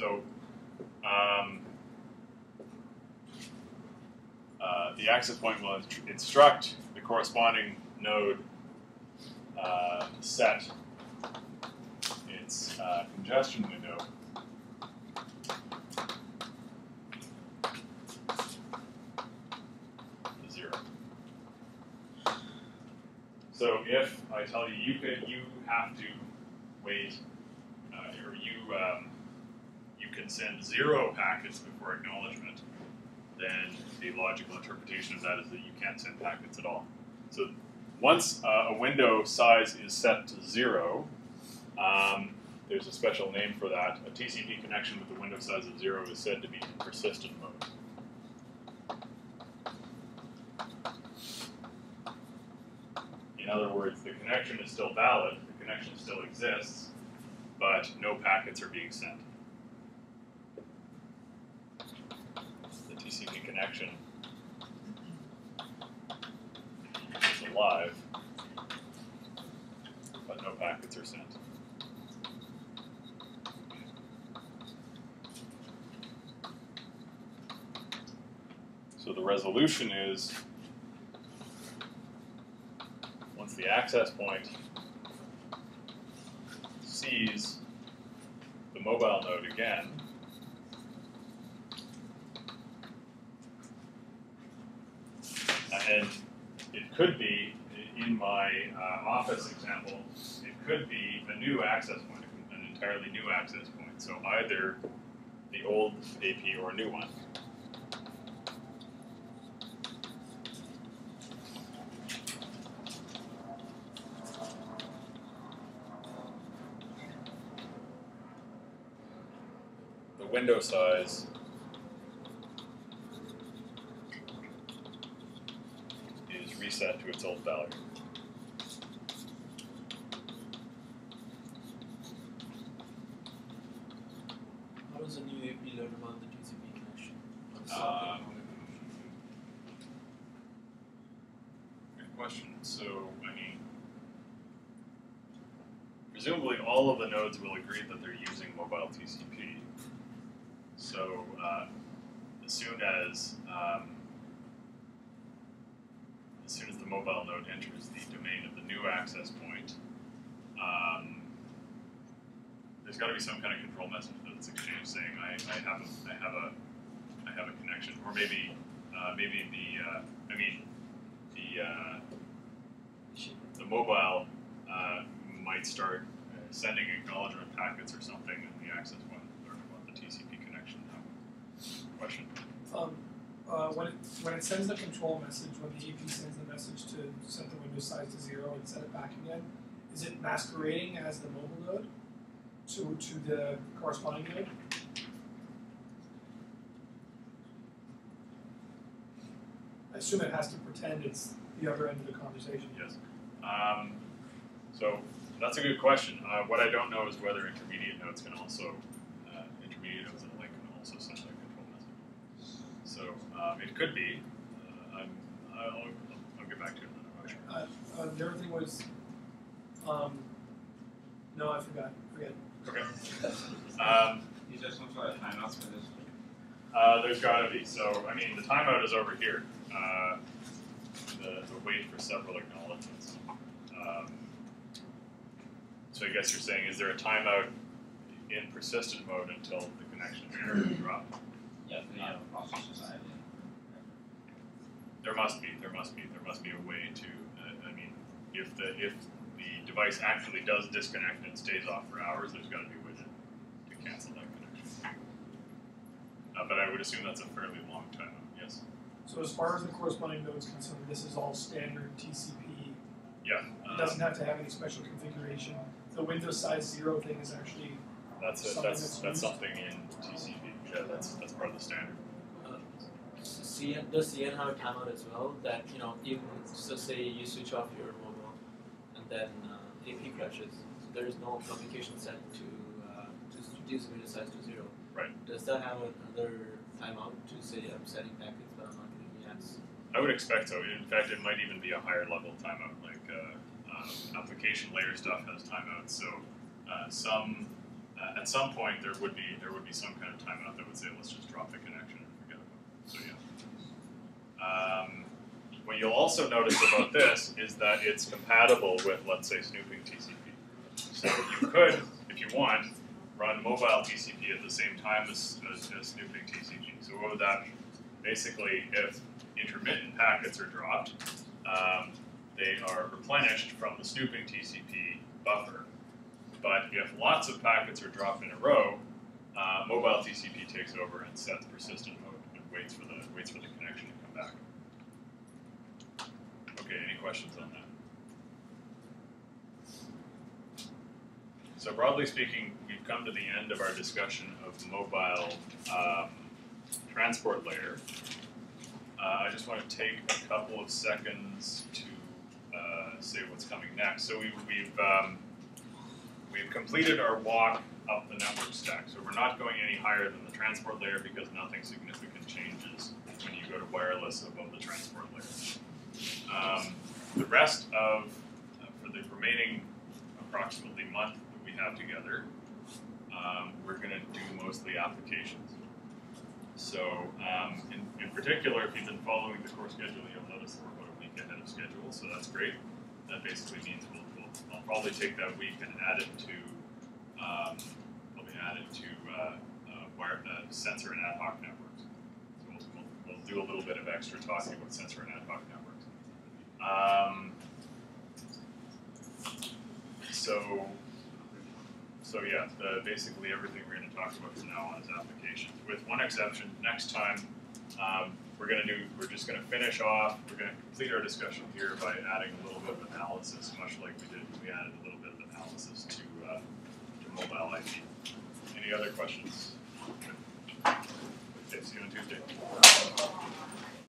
So um, uh, the access point will inst- instruct the corresponding node uh, set its uh, congestion window to zero. So if I tell you you could you have to wait uh, or you um, you can send zero packets before acknowledgement, then the logical interpretation of that is that you can't send packets at all. So once uh, a window size is set to zero, um, there's a special name for that. A TCP connection with a window size of zero is said to be in persistent mode. In other words, the connection is still valid, the connection still exists, but no packets are being sent. The TCP connection is alive, but no packets are sent. So the resolution is once the access point sees the mobile node again, and it could be in my uh, office example, it could be a new access point, an entirely new access point. So either the old AP or a new one. The window size is reset to its old value. How does a new AP learn about the TCP connection? Um, Good question. So, I mean, presumably all of the nodes will agree that they're using mobile TCP. So, uh, as soon as um, as soon as the mobile node enters the domain of the new access point, um, there's got to be some kind of control message that's exchanged saying I, I have a, I have a I have a connection, or maybe uh, maybe the uh, I mean the uh, the mobile uh, might start sending acknowledgement packets or something, and the access point learn about the TCP connection. Question. Um, uh, when it when it sends the control message, when the AP sends the message to set the window size to zero and set it back again, is it masquerading as the mobile node to to the corresponding node? I assume it has to pretend it's the other end of the conversation. Yes. Um, so that's a good question. Uh, what I don't know is whether intermediate nodes can also uh, intermediate nodes in a link can also send a control message. So um, it could be. Uh, I'm, I'll, I'll get back to you on that. I'm not sure. Uh, uh, the other thing was, um, no, I forgot. Forget. Okay. Um, Is there some sort of timeouts for this? uh, there's got to be. So I mean, the timeout is over here. Uh, the, the wait for several acknowledgements. Um, so I guess you're saying, is there a timeout in persistent mode until the connection is dropped? Yeah, the uh, process society. There must be. There must be. There must be a way to. Uh, I mean, if the if the device actually does disconnect and stays off for hours, there's got to be a way to, to cancel that connection. Uh, but I would assume that's a fairly long time. Yes. So as far as the corresponding node is concerned, this is all standard TCP. Yeah. It um, doesn't have to have any special configuration. The window size zero thing is actually That's a, Something that's that's that's something in TCP. Yeah, that's that's part of the standard. CN, does CN have a timeout as well? That you know, even so say you switch off your mobile, and then uh, AP crashes. So there is no communication set to uh, to reduce the size to zero. Right. Does that have another timeout to say I'm setting packets but I'm not getting yes? I would expect so. In fact, it might even be a higher level timeout. Like uh, um, application layer stuff has timeouts. So uh, some uh, at some point there would be there would be some kind of timeout that would say let's just drop the connection and forget about it. So yeah. Um, what you'll also notice about this is that it's compatible with let's say snooping TCP. So you could, if you want, run mobile TCP at the same time as, as, as snooping TCP. So what would that mean? Basically, if intermittent packets are dropped, um, they are replenished from the snooping TCP buffer. But if lots of packets are dropped in a row, uh, mobile TCP takes over and sets persistent mode waits for the waits for the connection to come back. Okay, any questions on that? So broadly speaking, we've come to the end of our discussion of mobile um, transport layer. Uh, I just want to take a couple of seconds to uh, say what's coming next. So we've we've um, we've completed our walk up the network stack. So we're not going any higher than the transport layer because nothing significant changes when you go to wireless above the transport layer. Um, the rest of uh, for the remaining approximately month that we have together, um, we're going to do mostly applications. So, um, in, in particular, if you've been following the course schedule, you'll notice that we're about a week ahead of schedule, so that's great. That basically means we'll, we'll I'll probably take that week and add it to um, probably add it to uh, uh, wire, uh, sensor and ad hoc networks. So we'll, we'll, we'll do a little bit of extra talking about sensor and ad hoc networks. Um, so, so yeah, the, basically everything we're going to talk about from now on is applications, with one exception. Next time, um, we're going to do. We're just going to finish off. We're going to complete our discussion here by adding a little bit of analysis, much like we did. We added a little bit of analysis to uh, to mobile IP. Any other questions? Okay, See you on Tuesday.